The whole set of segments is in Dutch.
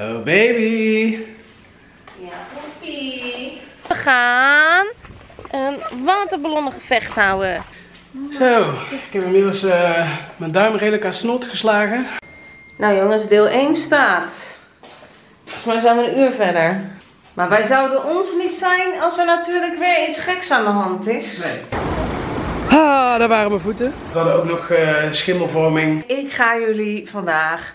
Oh baby. Ja, poepie. We gaan een waterballonnengevecht houden. Zo, ik heb inmiddels eh, mijn duim redelijk aan snot geslagen. Nou jongens, deel 1 staat. Volgens mij zijn we een uur verder. Maar wij zouden ons niet zijn als er natuurlijk weer iets geks aan de hand is. Nee. Ah, daar waren mijn voeten. We hadden ook nog eh, schimmelvorming. Ik ga jullie vandaag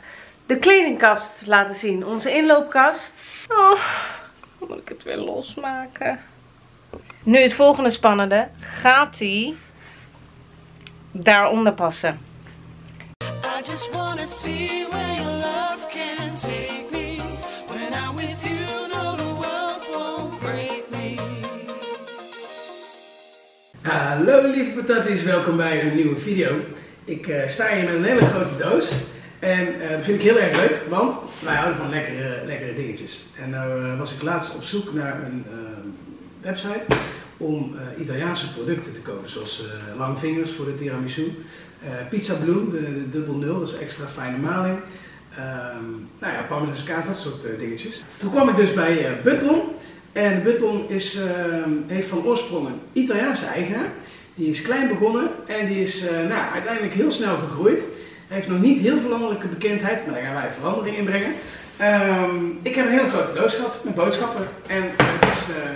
de kledingkast laten zien. Onze inloopkast. Oh, moet ik het weer losmaken. Nu het volgende spannende. Gaat die daaronder passen? I just wanna see where your love can take me. When I'm with you, no, the world won't break me. Hallo lieve patatjes, welkom bij een nieuwe video. Ik eh, sta hier met een hele grote doos. En eh, dat vind ik heel erg leuk, want wij houden van lekkere, lekkere dingetjes. En nou eh, was ik laatst op zoek naar een eh, website om Italiaanse producten te kopen. Zoals eh lange vingers voor de tiramisu. pizza bloem, de, dubbel nul, is extra fijne maling. Ehm nou ja, parmezaanse kaas, dat soort dingetjes. Toen kwam ik dus bij Butlon. En Butlon is, ehm, heeft van oorsprong een Italiaanse eigenaar. Die is klein begonnen en die is nou, uiteindelijk heel snel gegroeid. Heeft nog niet heel veel landelijke bekendheid, maar daar gaan wij verandering in brengen. Ehm, ik heb een hele grote doos gehad met boodschappen. En het is eh,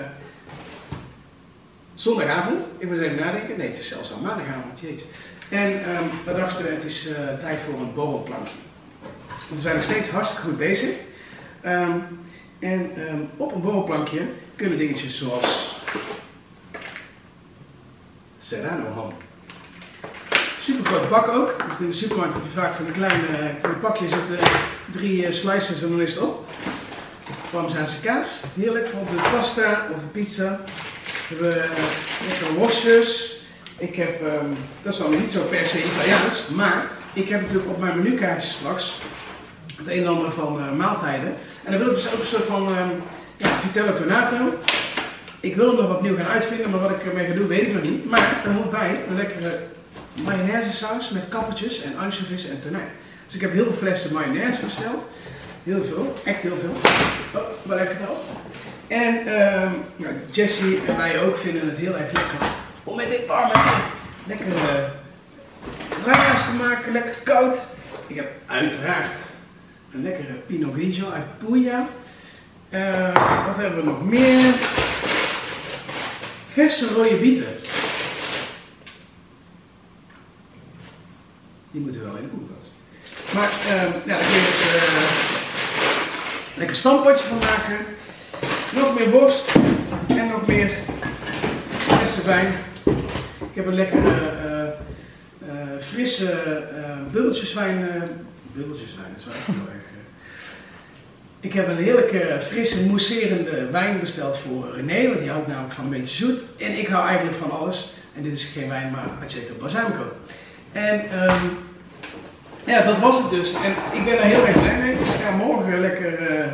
zondagavond. Ik moet even nadenken. Nee, het is zelfs al maandagavond. Jeetje. En ehm, we dachten, het is eh, tijd voor een borrelplankje. Want we zijn nog steeds hartstikke goed bezig. Ehm, en op een borrelplankje kunnen dingetjes zoals Serrano ham. Super bak ook. Want in de supermarkt heb je vaak van die kleine van zitten drie eh, slices en dan is het op. Parmezaanse kaas, heerlijk voor de pasta of de pizza. We hebben eh, lekkere worstjes. Ik heb, ehm, dat is dan niet zo per se Italiaans, maar ik heb natuurlijk op mijn menukaartjes straks het een en ander van eh, maaltijden. En dan wil ik dus ook een soort van ehm ja, vitello tonato. Ik wil hem nog opnieuw gaan uitvinden, maar wat ik ermee ga doen weet ik nog niet. Maar er moet bij een lekkere mayonaise saus met kappertjes en anchovies en tonijn. Dus ik heb heel veel flessen mayonaise besteld. Heel veel, echt heel veel. Oh, maar lekker wel. En ehm nou, Jessie en wij ook vinden het heel erg lekker om met dit warme weer lekker uh, te maken, lekker koud. Ik heb uiteraard een lekkere Pinot Grigio uit Puglia. Eh, wat hebben we nog meer? Verse rode bieten. Die moeten wel in de koelkast. Maar ehm ja, daar kun je dus, eh, lekker stampotje van maken. Nog meer worst en nog meer frisse wijn. Ik heb een lekkere eh, eh, frisse bubbeltjeswijn. bubbeltjeswijn, dat is wel heel erg. Ik heb een heerlijke frisse mousserende wijn besteld voor René, want die houdt namelijk van een beetje zoet. En ik hou eigenlijk van alles. En dit is geen wijn, maar aceto balsamico. En ehm, ja, dat was het dus. En ik ben er heel erg blij mee. Ik ga morgen lekker eh,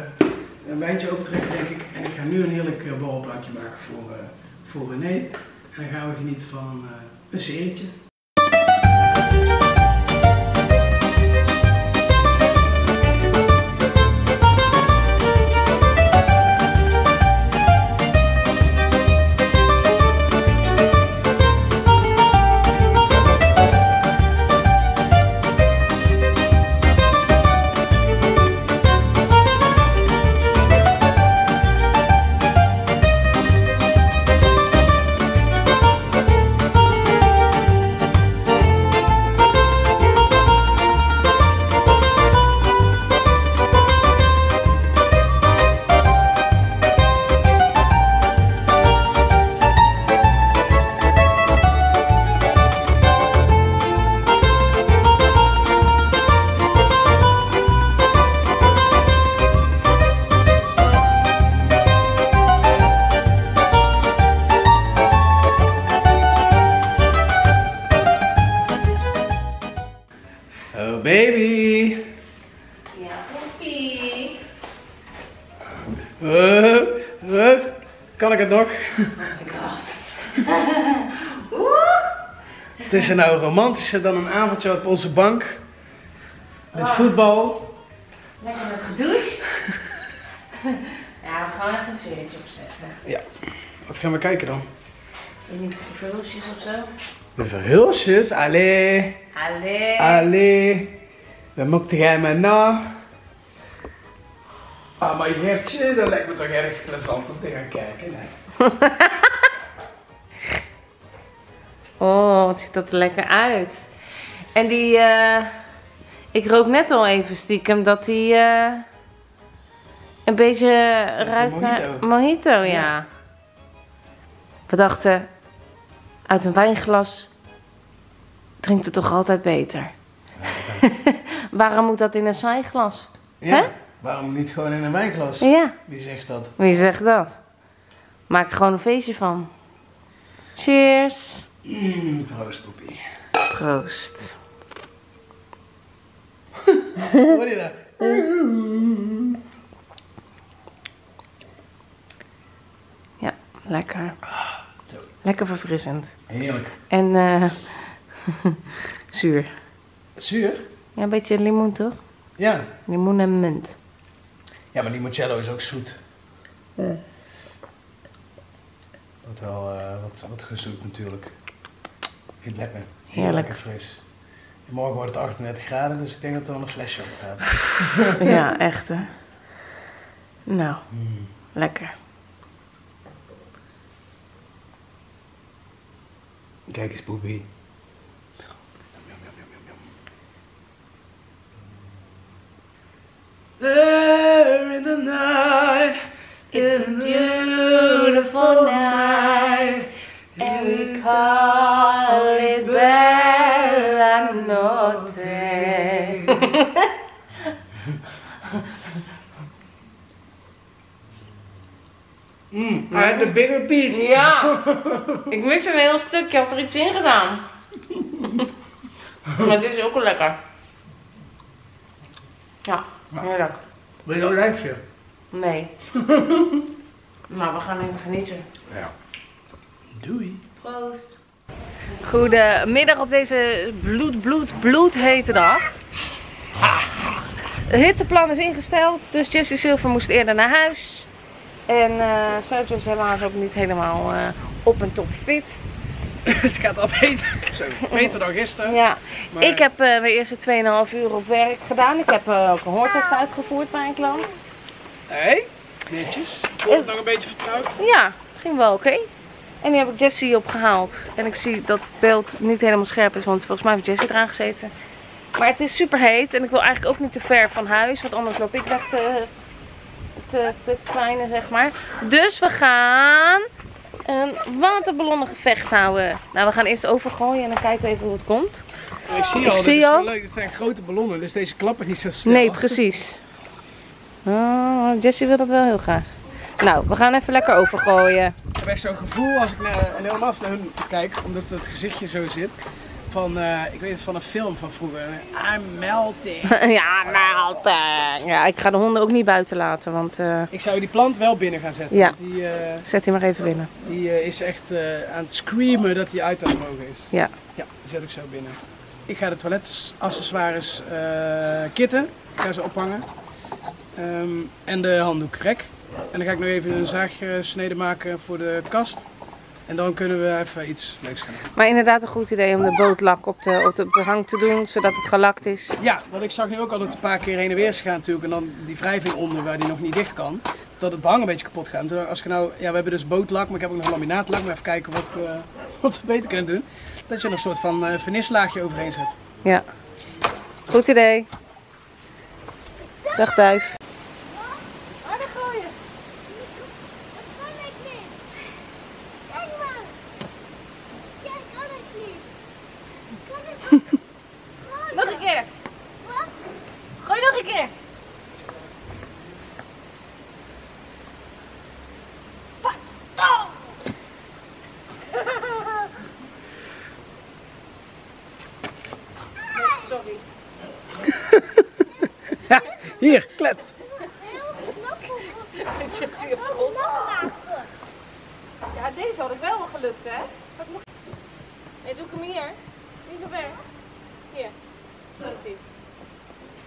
een wijntje opentrekken, denk ik. En ik ga nu een heerlijk uh, borrelplankje maken voor, eh, voor René. En dan gaan we genieten van eh, een serietje. Het is er nou romantischer dan een avondje op onze bank. Met voetbal. Lekker met gedoucht. Ja, we gaan even een serietje opzetten. Ja. Wat gaan we kijken dan? En niet verhulsjes of zo. De verhulsjes? Allee. Allee. Allee. Dan moet jij maar na. Ah, maar Gertje, dat lijkt me toch erg plezant om te gaan kijken. Hè? Oh, wat ziet dat er lekker uit. En die, eh, ik rook net al even stiekem dat die eh, een beetje ruikt naar mojito. mojito, ja. Ja. We dachten, uit een wijnglas drinkt het toch altijd beter. Waarom moet dat in een? Ja. Hè? Waarom niet gewoon in een wijnglas? Ja, Wie zegt dat? wie zegt dat? Maak er gewoon een feestje van. Cheers. Mmm, proost poepie. Proost. Hoor je dat? Ja, lekker. Lekker verfrissend. Heerlijk. En eh zuur. Zuur? Ja, een beetje limoen toch? Ja. Limoen en munt. Ja, maar limoncello is ook zoet. Ja. Wat wel eh, wat, wat gezoet natuurlijk. Ik vind het lekker. Heerlijk. Lekker fris. Morgen wordt het 38 graden, dus ik denk dat er wel een flesje op gaat. Ja, echt hè. Nou, Mm. lekker. Kijk eens, yum. There in the night, It's a beautiful night and we call Mm, I had the bigger piece. Ja, ik mis een heel stukje. Je had er iets in gedaan. maar dit is ook wel lekker. Ja, heerlijk. Wil je een lijfje? Nee. maar we gaan even genieten. Ja. Doei. Proost. Goedemiddag op deze bloed, bloed, bloedhete dag. Het hitteplan is ingesteld, dus Jessie Silver moest eerder naar huis. En Sergio is helaas ook niet helemaal eh, op en top fit. het gaat al beter. Zo, beter dan gisteren. Ja, Maar- ik heb eh, mijn eerste 2,5 uur op werk gedaan. Ik heb eh, ook een hoortest uitgevoerd bij een klant. Hé, netjes. Voel het nog een beetje vertrouwd? Ja, ging wel oké. En nu heb ik Jessie opgehaald. En ik zie dat het beeld niet helemaal scherp is, want volgens mij heeft Jessie eraan gezeten. Maar het is super heet en ik wil eigenlijk ook niet te ver van huis, want anders loop ik weg te, te, te kwijnen, zeg maar. Dus we gaan een waterballonnengevecht houden. Nou, we gaan eerst overgooien en dan kijken we even hoe het komt. Ik zie Ik al, dit zie is al. leuk. Dit zijn grote ballonnen, dus deze klappen niet zo snel. Nee, precies. Oh, Jessie wil dat wel heel graag. Nou, we gaan even lekker overgooien. Ik heb echt zo'n gevoel als ik naar, en helemaal ik naar hun kijk, omdat het gezichtje zo zit. Van, eh, ik weet het van een film van vroeger. I'm melting. ja, altijd. Ja, ik ga de honden ook niet buiten laten, want eh, Ik zou die plant wel binnen gaan zetten. Ja. Die, eh, zet die maar even binnen. die is echt aan het screamen dat hij uit aan mogen is. Ja. Ja, die zet ik zo binnen. Ik ga de toiletaccessoires kitten. Ik ga ze ophangen. Ehm, en de handdoekrek. En dan ga ik nog even een zaagsnede maken voor de kast. En dan kunnen we even iets leuks gaan doen. Maar inderdaad een goed idee om de bootlak op de, op de behang te doen, zodat het gelakt is. Ja, want ik zag nu ook al dat het een paar keer heen en weer is gegaan natuurlijk. En dan die wrijving onder waar die nog niet dicht kan. Dat het behang een beetje kapot gaat. En als ik nou, ja, we hebben dus bootlak, maar ik heb ook nog laminaatlak. Maar even kijken wat, eh, wat we beter kunnen doen. Dat je er een soort van eh vernislaagje overheen zet. Ja. Goed idee. Dag duif. Harder gooien. Dat kan ik niet. Kijk maar. Kijk, kan ik niet. Kan ik niet. Nog een keer. Wat? Nog een keer. Sorry. Hier, klets. Jessie heeft grond. Ja, deze had ik wel gelukt, hè? Zal ik nog... Nee, doe ik hem hier. Niet zo ver. Hier.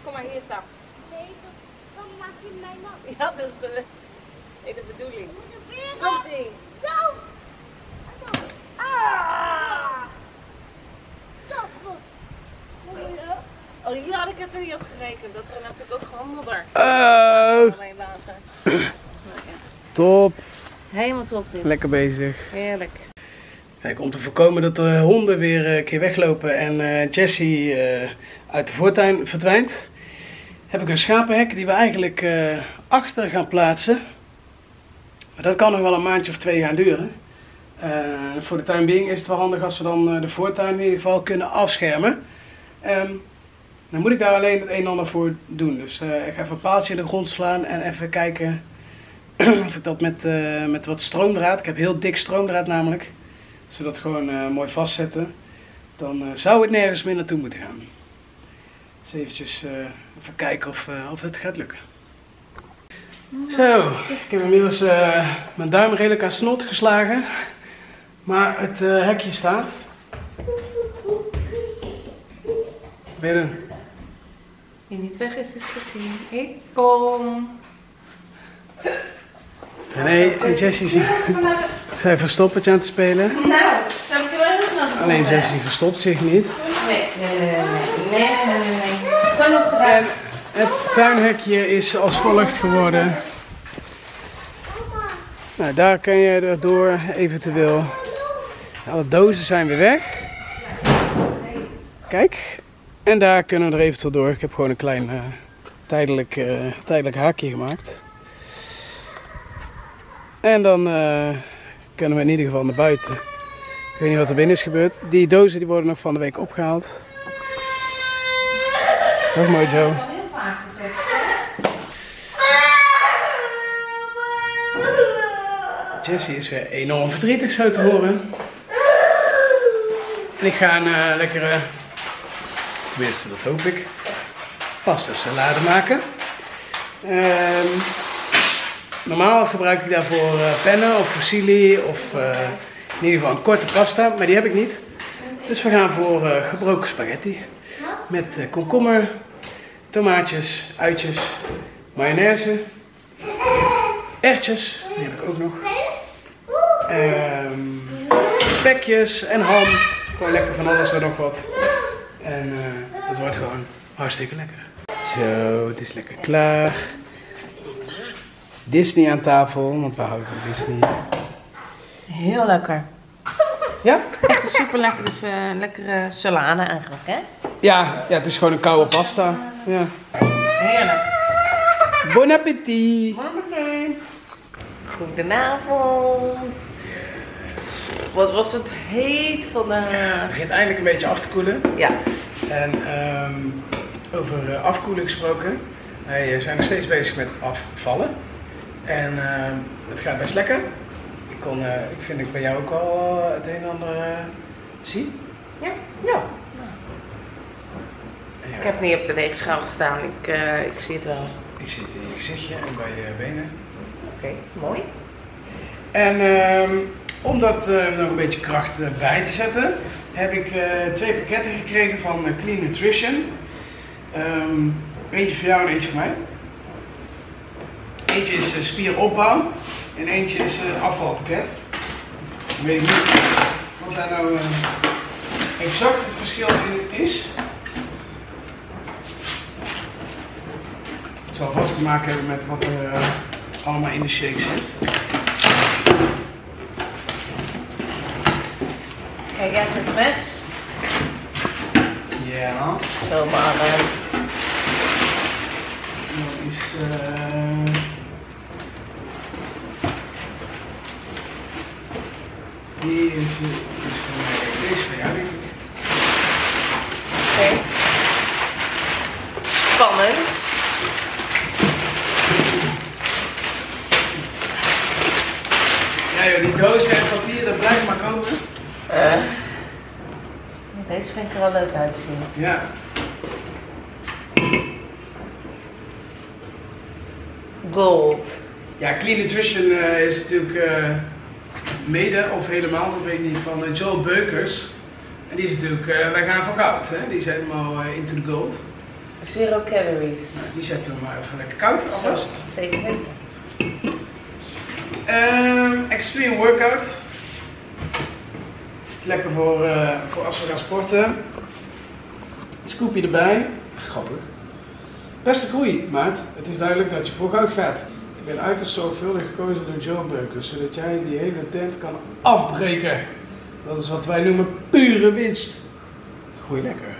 Kom maar, hier staan. Nee, dat- dan maak je mij nat. Ja, dat is de hele bedoeling. Je moet er weer Komt ie. Zo. Ah! Oh, hier had ik even niet op gerekend. Dat er natuurlijk ook gewoon modder. Oh, Alleen water. top. Helemaal top dit. Lekker bezig. Heerlijk. Kijk, om te voorkomen dat de honden weer eh, een keer weglopen en eh, Jessie eh, uit de voortuin verdwijnt, heb ik een schapenhek die we eigenlijk eh, achter gaan plaatsen. Maar dat kan nog wel een maandje of twee gaan duren. Eh, voor de time is het wel handig als we dan eh, de voortuin in ieder geval kunnen afschermen. Ehm, dan moet ik daar alleen het een en ander voor doen. Dus ik ga even een paaltje in de grond slaan en even kijken of ik dat met, eh, met wat stroomdraad, ik heb heel dik stroomdraad namelijk, zodat gewoon mooi vastzetten. Dan zou het nergens meer naartoe moeten gaan. Dus eventjes even kijken of, eh, of het gaat lukken. Zo, ik heb inmiddels eh, mijn duim redelijk aan snot geslagen. Maar het hekje staat. Binnen. Wie niet weg is, is gezien. Ik kom. Nee, en Jessie zie- zijn verstoppertje aan het spelen. Nou, zou ik je wel heel snel Alleen Jessie verstopt zich niet. Nee, nee, nee, nee, En het tuinhekje is als volgt geworden. Nou, daar kan je erdoor eventueel. Alle dozen zijn weer weg. Kijk. En daar kunnen we er eventueel door. Ik heb gewoon een klein eh, tijdelijk, eh, tijdelijk haakje gemaakt. En dan eh, kunnen we in ieder geval naar buiten. Ik weet niet wat er binnen is gebeurd. Die dozen die worden nog van de week opgehaald. Dag mooi Joe. Heel vaak gezegd. Jessie is weer enorm verdrietig zo te horen. En ik ga een eh, lekkere, tenminste dat hoop ik, pasta salade maken. Ehm, normaal gebruik ik daarvoor eh, pennen of fusilli of eh, in ieder geval een korte pasta, maar die heb ik niet. Dus we gaan voor gebroken spaghetti met eh, komkommer, tomaatjes, uitjes, mayonaise, erwtjes, die heb ik ook nog. Ehm, spekjes en ham. Gewoon lekker van alles en nog wat. En eh, het wordt gewoon hartstikke lekker. Zo, het is lekker klaar. Disney aan tafel, want we houden van Disney. Heel lekker. Ja? Echt een super lekkere, uh, lekkere salade eigenlijk, hè? Ja, ja, het is gewoon een koude pasta. Ja. Heerlijk. Bon appetit! Goedenavond. Wat was het heet Het vandaag? begint eindelijk een beetje af te koelen. Ja. En ehm, over eh, afkoeling gesproken. Wij eh, zijn nog steeds bezig met afvallen. En ehm, het gaat best lekker. Kon, eh, ik vind ik bij jou ook al eh, het een en ander eh, zie. Ja. Ja. Ik heb niet op de weegschaal gestaan. Ik, ik zie het wel. Ik zie het in je gezichtje en bij je benen. Oké, mooi. En ehm, om dat nog een beetje kracht bij te zetten, heb ik twee pakketten gekregen van Clean Nutrition. Ehm, eentje voor jou en eentje voor mij. Eentje is spieropbouw en eentje is eh, afvalpakket. Ik weet niet wat daar nou eh, exact het verschil in is. Het zal vast te maken hebben met wat er eh, allemaal in de shake zit. Kijk even het mes. Ja, Zo maar. dat is. eh Die is, is mij. Deze is voor jou, denk ik. Oké. Spannend. Ja, joh, die doos en papier, dat blijft maar komen. Eh. Deze vind ik er wel leuk uitzien. Ja. Gold. Ja, Clean Nutrition eh, is natuurlijk eh, mede of helemaal, dat weet ik niet, van eh, Joel Beukers. En die is natuurlijk, eh, wij gaan voor goud, hè? die is helemaal eh, into the gold. Zero calories. Nou, die zetten we maar even lekker koud alvast. Zeker weten. Ehm, extreme workout. Lekker voor, voor als we gaan sporten. Scoopje erbij. Grappig. Beste groei, maat. Het is duidelijk dat je voor goud gaat. Ik ben uiterst zorgvuldig gekozen door Joe Beukers, zodat jij die hele tent kan afbreken. Dat is wat wij noemen pure winst. Groei lekker.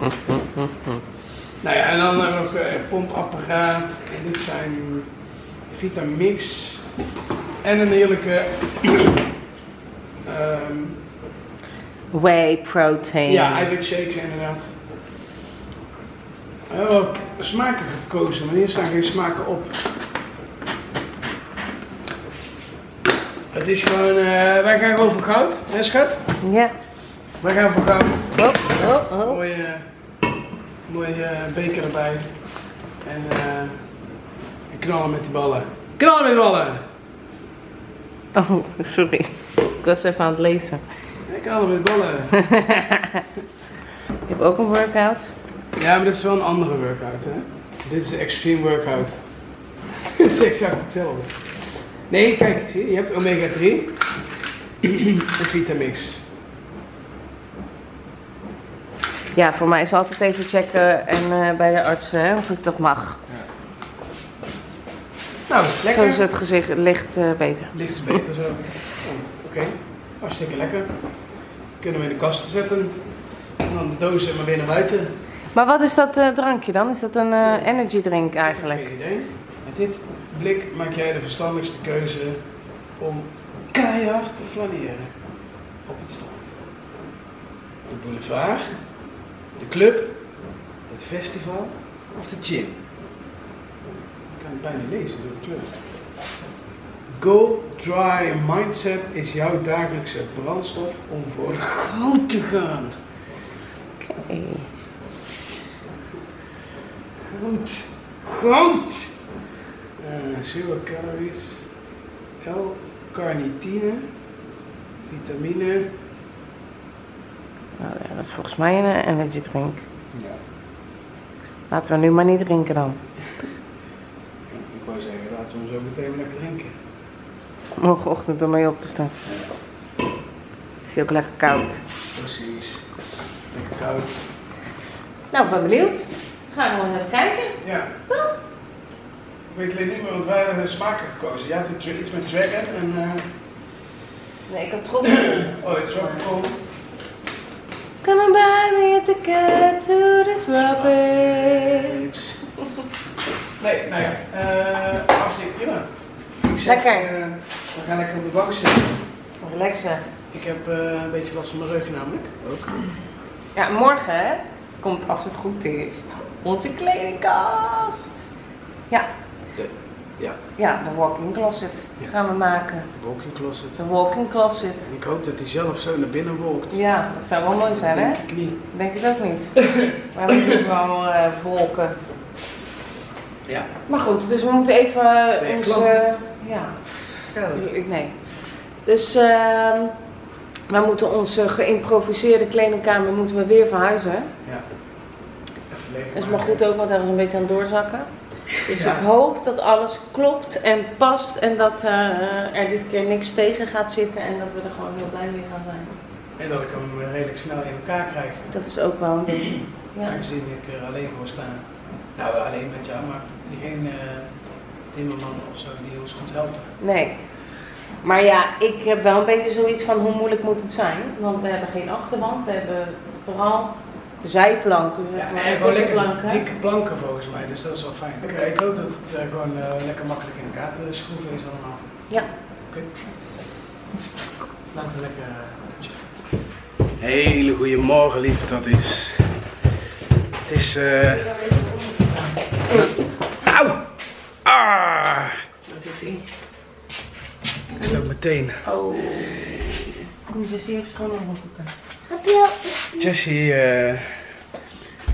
nou ja, en dan hebben we nog eh, pompapparaat. En dit zijn Vitamix. En een heerlijke ehm, Whey protein. ja, eiwitshake inderdaad. We hebben wel smaken gekozen, maar hier staan geen smaken op. Het is gewoon, eh, wij gaan gewoon voor goud, hè schat? Ja. Wij gaan voor goud. Oh, oh, oh. Mooie, mooie eh, beker erbij. En, eh, en knallen met die ballen. Knallen met ballen! Oh, sorry. Ik was even aan het lezen. En knallen met ballen. Je hebt ook een workout. Ja, maar dit is wel een andere workout, hè? Dit is de extreme workout. Het is exact hetzelfde. Nee, kijk, zie je, je hebt omega 3 en Vitamix. Ja, voor mij is altijd even checken en eh, bij de arts hè, of ik dat mag. Nou, lekker. Zo is het gezicht licht eh, beter. Licht is beter zo. Oh, Oké, hartstikke lekker. Kunnen we in de kast zetten. En dan de dozen maar weer naar buiten. Maar wat is dat eh, drankje dan? Is dat een eh, energy drink eigenlijk? Geen idee. Met dit blik maak jij de verstandigste keuze om keihard te flaneren op het strand. De boulevard, de club, het festival of de gym. Ik kan het bijna lezen door de kleur. Goal Dry Mindset is jouw dagelijkse brandstof om voor goud te gaan. Oké. Goud. Goud. Eh, zero calories. L-carnitine. Vitamine. Nou, ja, dat is volgens mij een eh, energy drink. Ja. Laten we nu maar niet drinken dan. Ik wou zeggen, laten we hem zo meteen lekker drinken. Morgenochtend om mee op te staan. Is die ook lekker koud? Precies. Lekker koud. Nou, ik ben benieuwd. Gaan we eens even kijken. Ja. Ik weet alleen niet meer, want wij hebben smaken gekozen. Jij hebt iets met dragon en... eh Nee, ik heb trommel. oh, tropical. Come and buy me a ticket to the tropics. Nee, nou ja. eh hartstikke prima. Lekker. eh, we gaan lekker op de bank zitten. Relaxen. Ik heb een beetje last van mijn rug namelijk. Ook. Ja, morgen komt als het goed is onze kledingkast. Ja, Ja, ja, de walk-in closet gaan we maken. walking closet. De walk-in closet. Ik hoop dat hij zelf zo naar binnen wolkt. Ja, dat zou wel mooi zijn hè? Denk ik niet. Denk ik ook niet. We hebben natuurlijk wel eh, wolken. Ja. Maar goed, dus we moeten even Ben je ons... eh, ja, Ja, dat ik- nee. Dus ehm wij moeten onze geïmproviseerde kledingkamer moeten we weer verhuizen. Ja. Dat is maar goed ook, want daar is een beetje aan het doorzakken. Dus Ja. ik hoop dat alles klopt en past en dat eh, er dit keer niks tegen gaat zitten en dat we er gewoon heel blij mee gaan zijn. En dat ik hem eh, redelijk snel in elkaar krijg. Dat is ook wel een ding. Ja. Aangezien ik er alleen voor sta. Nou, alleen met jou, maar geen eh, timmerman of zo die ons komt helpen. Nee. Maar ja, ik heb wel een beetje zoiets van hoe moeilijk moet het zijn. Want we hebben geen achterwand, we hebben vooral zijplanken, zeg maar, en en gewoon lekker tussenplanken. dikke planken volgens mij, dus dat is wel fijn. Ik hoop dat het eh, gewoon eh, lekker makkelijk in elkaar te schroeven is allemaal. Ja. Oké. Laten we lekker chillen. Hele goede morgen, lieve dat is. Het is. eh Auw! Ah! Wat? Ik stoot meteen. Oh. Kom, Jessie heeft schoon onderbroeken. Jessie eh,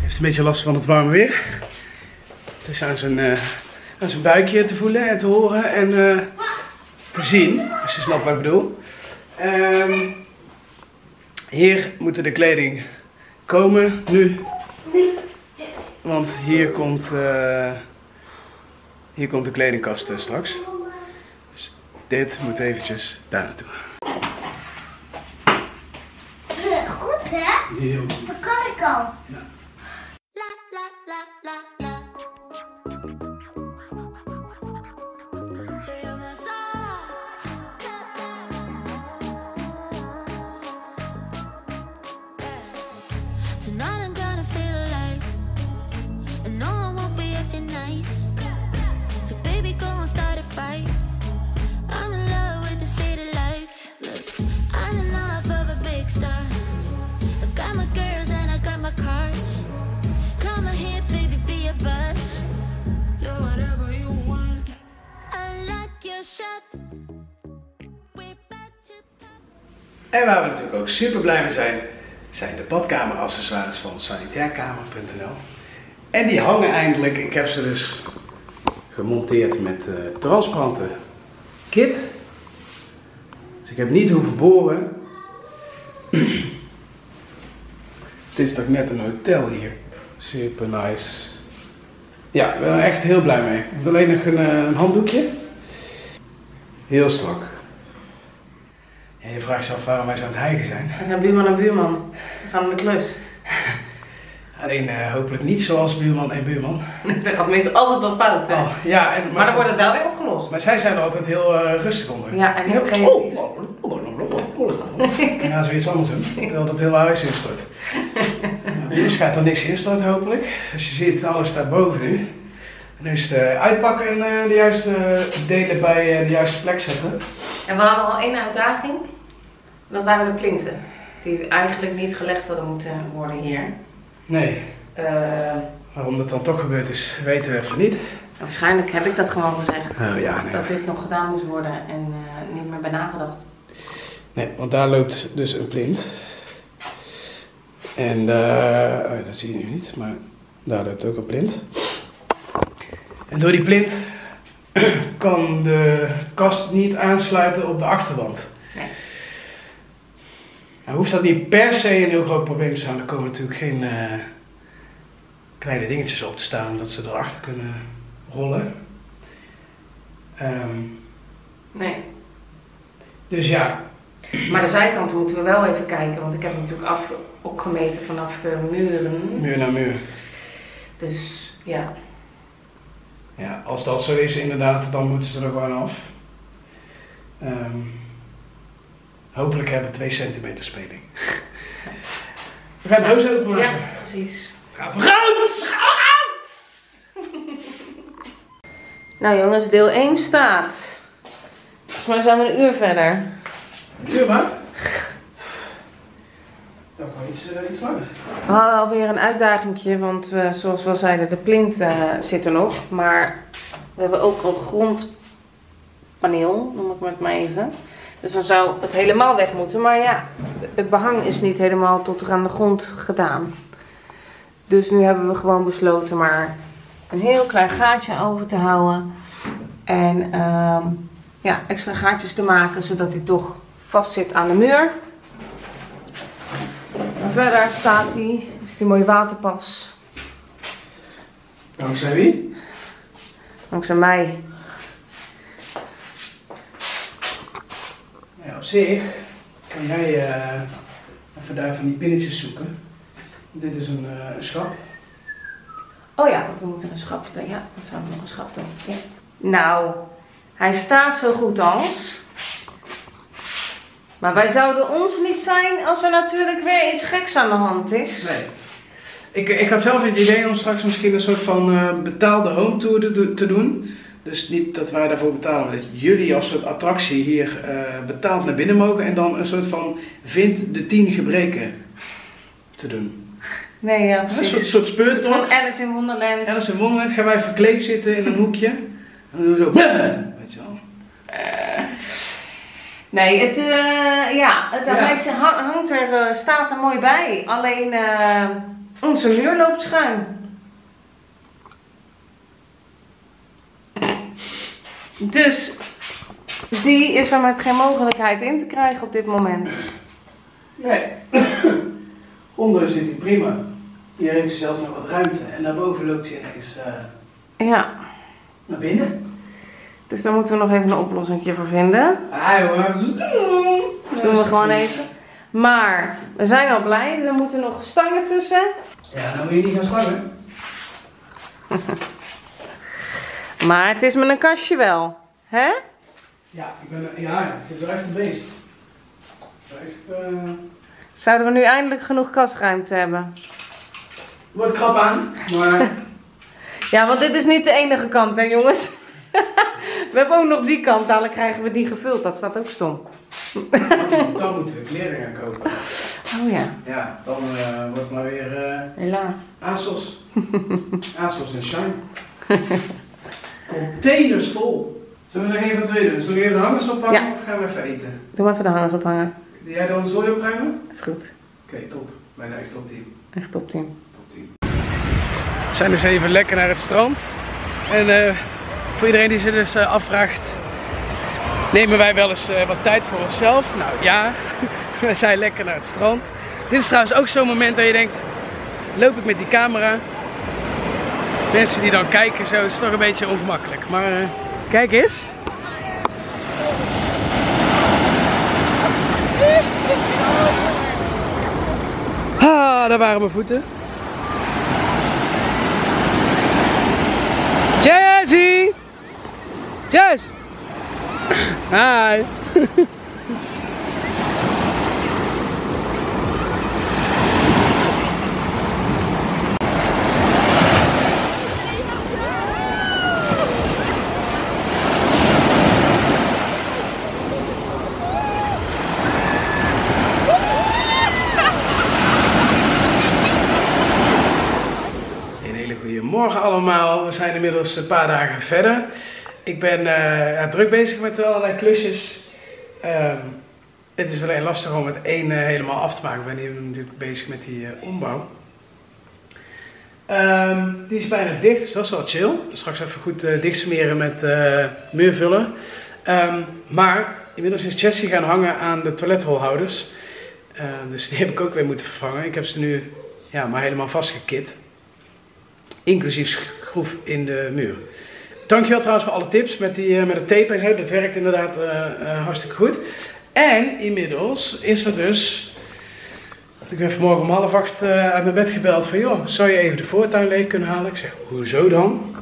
heeft een beetje last van het warme weer. Het is aan zijn, eh, aan zijn buikje te voelen en te horen en eh, te zien, als je snapt wat ik bedoel. Ehm, hier moeten de kleding komen, nu. Want hier komt, hier komt de kledingkast straks. Dus dit moet eventjes daar naartoe. Goed Dat kan ik al. La la la la la. En waar we natuurlijk ook super blij mee zijn, zijn de badkameraccessoires van sanitairkamer.nl. En die hangen eindelijk. Ik heb ze dus gemonteerd met eh, transparante kit. Dus ik heb niet hoeven boren. Het is toch net een hotel hier. Super nice. Ja, ik ben echt heel blij mee. Ik heb alleen nog een, eh, handdoekje. Heel strak. En je vraagt je af waarom wij zo aan het hijgen zijn. We zijn buurman en buurman. We gaan met klus. Alleen eh, hopelijk niet zoals buurman en buurman. Dat gaat meestal altijd wat fout, hè? Oh, ja, en, maar, maar dan wordt het wel weer opgelost. maar zij zijn er altijd heel eh, rustig onder. Ja, en heel creatief. En gaan ze iets anders doen. Terwijl dat hele huis instort. Nou, Dus gaat er niks instorten hopelijk. Dus je ziet, alles staat boven nu. Nu is het eh, uitpakken en eh, de juiste delen bij eh, de juiste plek zetten. En we hadden al één uitdaging. Dat waren de plinten. Die eigenlijk niet gelegd hadden moeten worden hier. Nee, Eh, waarom dat dan toch gebeurd is, weten we even niet. waarschijnlijk heb ik dat gewoon gezegd. Oh ja, nee. Dat dit nog gedaan moest worden en eh, niet meer bij nagedacht. Nee, want daar loopt dus een plint. En eh, oh dat zie je nu niet, maar daar loopt ook een plint. En door die plint kan de kast niet aansluiten op de achterwand. Nou hoeft dat niet per se een heel groot probleem te zijn. Er komen natuurlijk geen eh, kleine dingetjes op te staan dat ze erachter kunnen rollen. Ehm, Nee. dus ja, Maar de zijkanten moeten we wel even kijken. Want ik heb natuurlijk af, opgemeten vanaf de muren. muur naar muur. Dus ja. Ja, als dat zo is inderdaad, dan moeten ze er gewoon af. Ehm, hopelijk hebben we 2 centimeter speling. We gaan de doos openmaken. Ja, precies. Gaan we goud! Nou jongens, deel 1 staat. Volgens mij zijn we een uur verder. Duur maar. Dan gewoon iets, eh, iets langer. We hadden alweer een uitdagingje, want we, zoals we al zeiden, de plint eh, zit er nog. Maar we hebben ook een grondpaneel, noem ik het maar even. Dus dan zou het helemaal weg moeten. Maar ja, het behang is niet helemaal tot aan de grond gedaan. Dus nu hebben we gewoon besloten maar een heel klein gaatje over te houden. En ehm, ja, extra gaatjes te maken, zodat hij toch vast zit aan de muur. En verder staat hij, is die mooie waterpas. Dankzij wie? Dankzij mij. Ja, op zich kan jij eh, even daar van die pinnetjes zoeken. Dit is een, een schap. Oh ja, want we moeten een schap doen. Ja, dat zouden we nog een schap doen. Ja. Nou, hij staat zo goed als. Maar wij zouden ons niet zijn als er natuurlijk weer iets geks aan de hand is. Nee. Ik, ik had zelf het idee om straks misschien een soort van eh, betaalde home tour te doen. Dus niet dat wij daarvoor betalen, dat jullie als soort attractie hier eh, betaald naar binnen mogen en dan een soort van vind de tien gebreken te doen. Nee, ja, Een precies. soort, soort Van. Alice in Wonderland. Alice in Wonderland gaan wij verkleed zitten in een hoekje. En dan doen we zo, weet je wel. Nee, het, eh, ja, het Ja. hangt er, staat er mooi bij. Alleen onze muur loopt schuin. Dus die is er met geen mogelijkheid in te krijgen op dit moment. Nee. Onder zit hij prima. Hier heeft ze zelfs nog wat ruimte. En daarboven loopt ze ineens eh, Ja, naar binnen. dus daar moeten we nog even een oplossing voor vinden. Ah, even zo. Doen we gewoon even. Maar we zijn al blij. Er moeten nog stangen tussen. Ja, dan moet je niet gaan slangen. Maar het is met een kastje wel. Hè? Ja, ik ben, ja, het wel echt een beest. Het is echt, eh Zouden we nu eindelijk genoeg kastruimte hebben? wordt krap aan, maar Ja, want dit is niet de enige kant, hè jongens? we hebben ook nog die kant. Dadelijk krijgen we die gevuld. Dat staat ook stom. dan moeten we kleren gaan kopen. Oh ja, Ja, dan eh, wordt het maar weer eh, helaas. ASOS. ASOS en Shine. Containers vol. Zullen we nog even twee doen? Zullen we even de hangers oppakken Ja. of gaan we even eten? Doe maar even de hangers ophangen. Doe jij dan de zooi opruimen? Is goed. Oké, top. Wij zijn echt top team. Echt top 10. Top team. We zijn dus even lekker naar het strand. En eh, voor iedereen die zich dus eh, afvraagt, nemen wij wel eens eh, wat tijd voor onszelf? Nou ja, we zijn lekker naar het strand. Dit is trouwens ook zo'n moment dat je denkt, loop ik met die camera? Mensen die dan kijken, zo is het toch een beetje ongemakkelijk. Maar eh, kijk eens. Ah, daar waren mijn voeten. Jessie! Jess! Hi! Een hele goede morgen allemaal. We zijn inmiddels een paar dagen verder. Ik ben eh, druk bezig met allerlei klusjes. Ehm, het is alleen lastig om het één eh, helemaal af te maken. Ik ben hier natuurlijk bezig met die eh, ombouw. Ehm, die is bijna dicht, dus dat is wel chill. Straks even goed dichtsmeren met muurvullen. Ehm, maar inmiddels is Jessie gaan hangen aan de toiletrolhouders. Dus die heb ik ook weer moeten vervangen. Ik heb ze nu ja, maar helemaal vastgekit. Inclusief schroef in de muur. Dankjewel trouwens voor alle tips met, die, eh, met het tape en zo. Dat werkt inderdaad eh, eh, hartstikke goed. En inmiddels is er dus... Ik ben vanmorgen om half acht uit mijn bed gebeld van... joh, zou je even de voortuin leeg kunnen halen? Ik zeg, hoezo dan?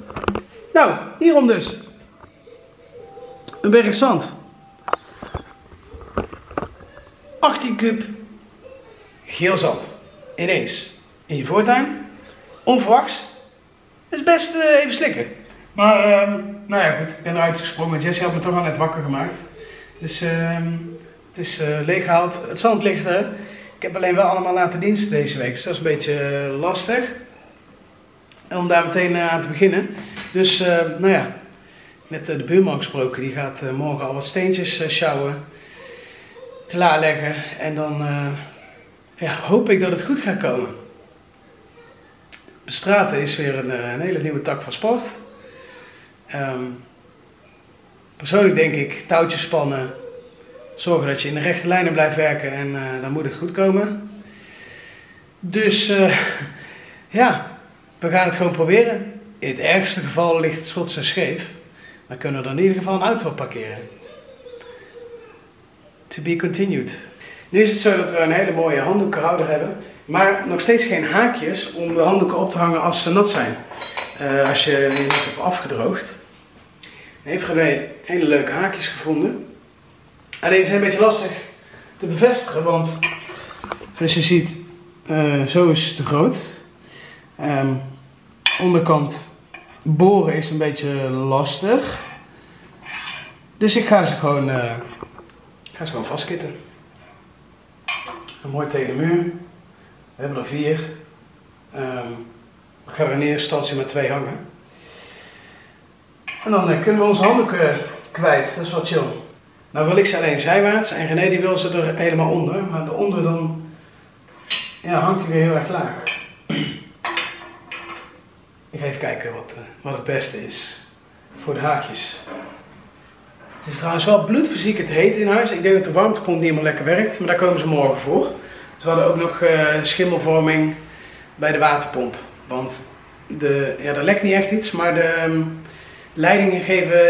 Nou, hierom dus. Een berg zand. 18 kub geel zand. Ineens. In je voortuin. Onverwachts. Dat is best eh, even slikken. Maar, ehm, nou ja, goed. Ik ben eruit gesprongen. Jessie had me toch al net wakker gemaakt. Dus ehm, het is eh, leeggehaald. Het zand ligt. Ik heb alleen wel allemaal laten diensten deze week. Dus dat is een beetje eh, lastig. Om daar meteen aan te beginnen. Dus, eh, nou ja. Met de buurman gesproken. Die gaat morgen al wat steentjes sjouwen. Klaarleggen. En dan ja, hoop ik dat het goed gaat komen. Bestraten is weer een, eh, een hele nieuwe tak van sport. Ehm, persoonlijk denk ik touwtjes spannen, zorgen dat je in de rechte lijnen blijft werken en eh, dan moet het goed komen. Dus eh, ja, we gaan het gewoon proberen. In het ergste geval ligt het schot zo scheef, dan kunnen we er in ieder geval een auto parkeren. To be continued. Nu is het zo dat we een hele mooie handdoekenhouder hebben, maar nog steeds geen haakjes om de handdoeken op te hangen als ze nat zijn. Eh, als je je net hebt afgedroogd. Heeft René hele leuke haakjes gevonden. Alleen zijn een beetje lastig te bevestigen, want zoals je ziet, eh, zo is het te groot. Ehm, onderkant boren is een beetje lastig. Dus ik ga ze gewoon, eh, ga ze gewoon vastkitten. Een mooi tegen de muur. We hebben er vier. Ehm, we gaan in eerste instantie met twee hangen. En dan eh, kunnen we onze handdoeken kwijt. Dat is wel chill. Nou wil ik ze alleen zijwaarts en René die wil ze er helemaal onder. Maar daaronder dan ja, hangt hij weer heel erg laag. Ik ga even kijken wat, eh, wat het beste is voor de haakjes. Het is trouwens wel bloedfysiek het heet in huis. Ik denk dat de warmtepomp niet helemaal lekker werkt, maar daar komen ze morgen voor. We hadden ook nog eh, schimmelvorming bij de waterpomp. Want de, ja, er lekt niet echt iets, maar de ehm, leidingen geven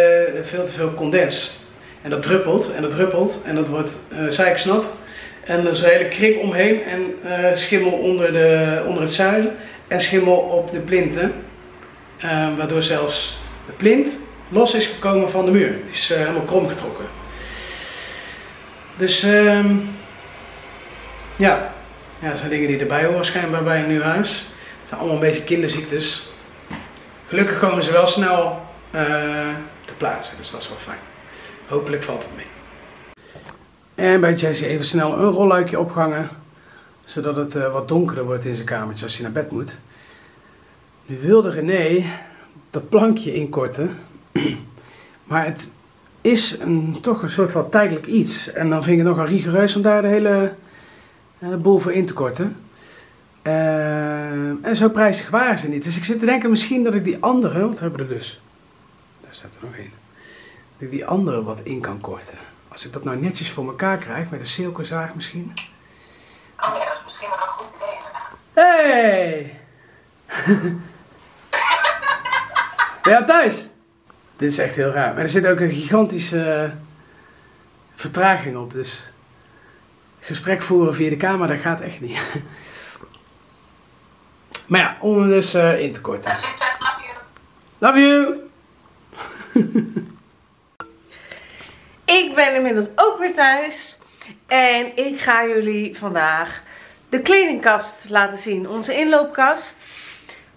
veel te veel condens. En dat druppelt en dat druppelt en dat wordt uh, zeiksnat. En er is een hele kring omheen en eh, schimmel onder, de, onder het zuil en schimmel op de plinten. Eh, waardoor zelfs de plint los is gekomen van de muur. Is helemaal krom getrokken. Dus ehm ja. ja, dat zijn dingen die erbij horen schijnbaar bij een nieuw huis. Het zijn allemaal een beetje kinderziektes. Gelukkig komen ze wel snel te plaatsen, dus dat is wel fijn. Hopelijk valt het mee. En bij Jesse even snel een rolluikje opgangen, zodat het uh, wat donkerder wordt in zijn kamertje als hij naar bed moet. Nu wilde René dat plankje inkorten, maar het is een, toch een soort van tijdelijk iets. En dan vind ik het nogal rigoureus om daar de hele uh, boel voor in te korten. Uh, en zo prijzig waren ze niet. Dus ik zit te denken misschien dat ik die andere, want we hebben er dus, daar staat er nog één dat ik die andere wat in kan korten. Als ik dat nou netjes voor elkaar krijg, met een silkenzaag misschien. Oh ja, dat is misschien wel een goed idee inderdaad. Hey! ja, thuis! Dit is echt heel raar. Maar er zit ook een gigantische vertraging op, dus gesprek voeren via de camera, dat gaat echt niet. maar ja, om hem dus uh, in te korten. Love you. Love you! Ik ben inmiddels ook weer thuis. En ik ga jullie vandaag de kledingkast laten zien. Onze inloopkast.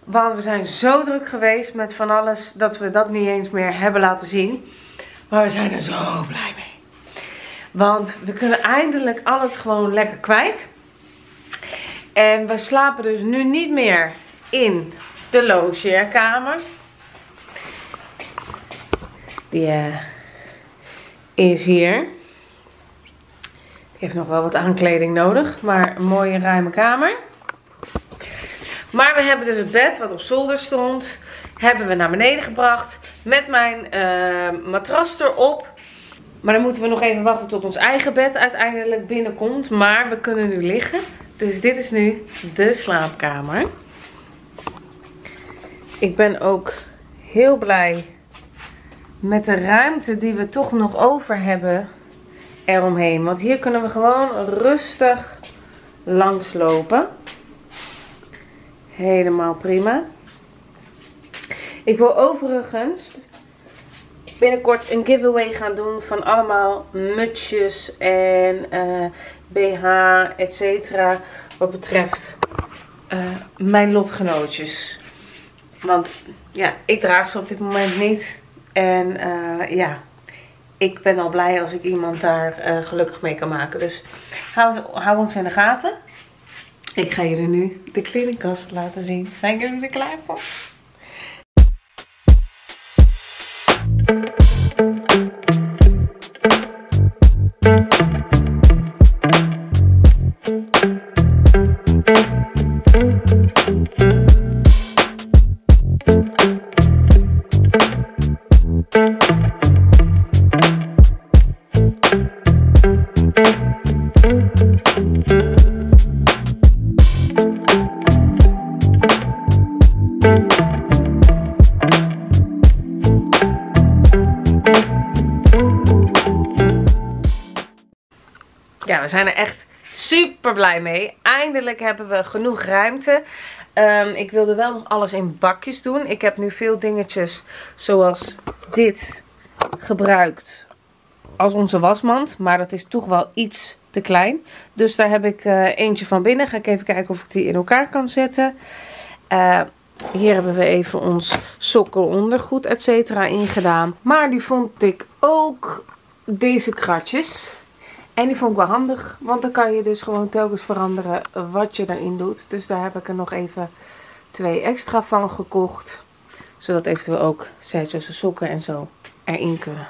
Want we zijn zo druk geweest met van alles dat we dat niet eens meer hebben laten zien. Maar we zijn er zo blij mee. Want we kunnen eindelijk alles gewoon lekker kwijt. En we slapen dus nu niet meer in de logeerkamer. Die... Uh, is hier. Die heeft nog wel wat aankleding nodig, maar een mooie ruime kamer. Maar we hebben dus het bed wat op zolder stond, hebben we naar beneden gebracht met mijn uh, matras erop. Maar dan moeten we nog even wachten tot ons eigen bed uiteindelijk binnenkomt. Maar we kunnen nu liggen. Dus dit is nu de slaapkamer. Ik ben ook heel blij met de ruimte die we toch nog over hebben eromheen. Want hier kunnen we gewoon rustig langslopen. Helemaal prima. Ik wil overigens binnenkort een giveaway gaan doen van allemaal mutsjes en uh, BH, etc. Wat betreft uh, mijn lotgenootjes. Want ja, ik draag ze op dit moment niet. En uh, ja, ik ben al blij als ik iemand daar gelukkig mee kan maken. Dus hou, hou, ons in de gaten. Ik ga jullie nu de kledingkast laten zien. Zijn jullie er klaar voor? thank you zijn er echt super blij mee. Eindelijk hebben we genoeg ruimte. Um, ik wilde wel nog alles in bakjes doen. Ik heb nu veel dingetjes zoals dit gebruikt als onze wasmand. Maar dat is toch wel iets te klein. Dus daar heb ik uh, eentje van binnen. Ga ik even kijken of ik die in elkaar kan zetten. Uh, hier hebben we even ons sokken, ondergoed, et cetera ingedaan. Maar die vond ik ook deze kratjes. En die vond ik wel handig, want dan kan je dus gewoon telkens veranderen wat je erin doet. Dus daar heb ik er nog even twee extra van gekocht. Zodat eventueel ook setjes, sokken en zo erin kunnen.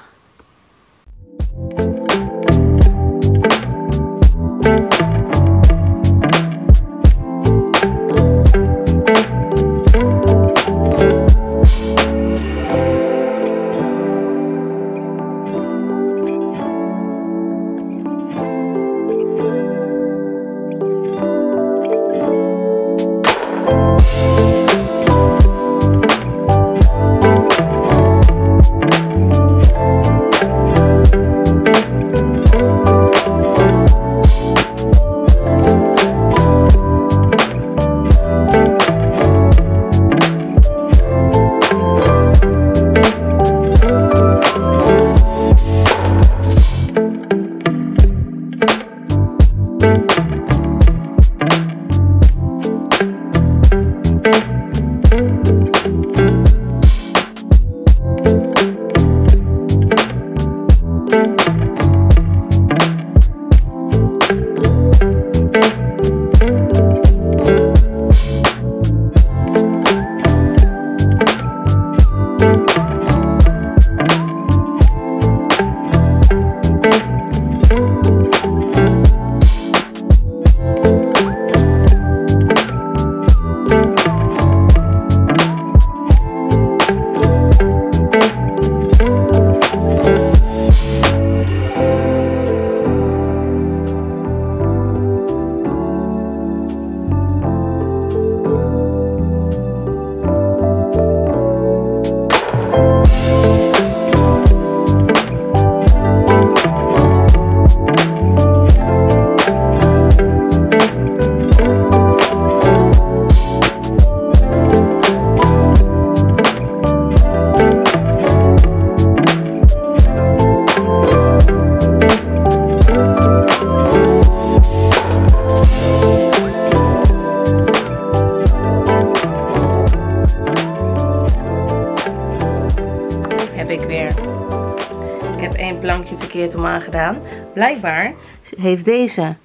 Blijkbaar heeft deze,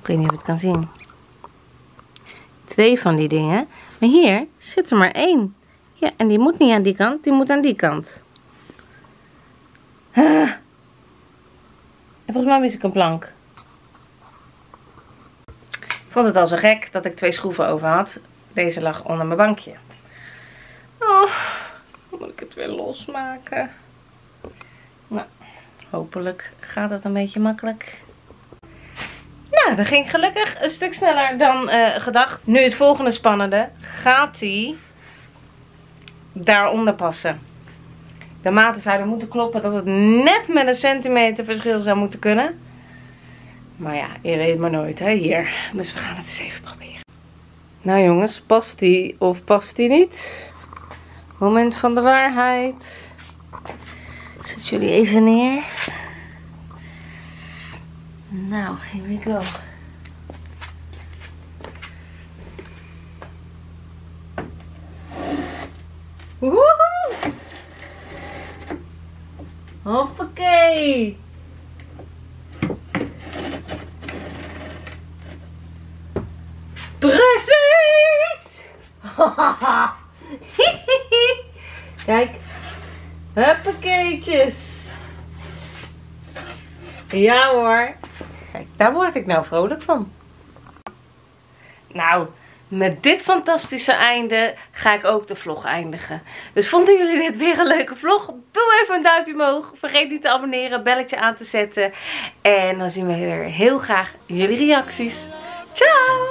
ik weet niet of je het kan zien, twee van die dingen. Maar hier zit er maar één. Ja, en die moet niet aan die kant, die moet aan die kant. En volgens mij mis ik een plank. Ik vond het al zo gek dat ik twee schroeven over had. Deze lag onder mijn bankje. Oh, moet ik het weer losmaken. Hopelijk gaat het een beetje makkelijk. Nou, dat ging gelukkig een stuk sneller dan eh, gedacht. Nu het volgende spannende. Gaat hij daaronder passen? De maten zouden moeten kloppen dat het net met een centimeter verschil zou moeten kunnen. Maar ja, je weet maar nooit hè, hier. Dus we gaan het eens even proberen. Nou jongens, past die of past die niet? Moment van de waarheid. Ik zet jullie even neer. Nou, here we go. Woehoe! Hoppakee! Precies! Kijk. Huppakeetjes. Ja hoor. Kijk, daar word ik nou vrolijk van. Nou, met dit fantastische einde ga ik ook de vlog eindigen. Dus vonden jullie dit weer een leuke vlog? Doe even een duimpje omhoog. Vergeet niet te abonneren, belletje aan te zetten. En dan zien we weer heel graag jullie reacties. Ciao!